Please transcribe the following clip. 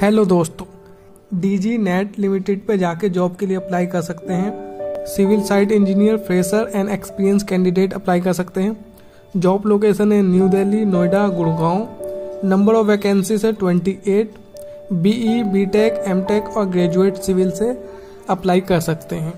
Hello दोस्तों DG net limited पे जाके जॉब के लिए अप्लाई कर सकते हैं। Civil site engineer fresher and experience candidate apply कर सकते हैं। जॉब लोकेशन है new Delhi Noida Gurgaon number of vacancies है twenty eight B E B tech M tech और ग्रेजुएट सिविल से अप्लाई कर सकते हैं।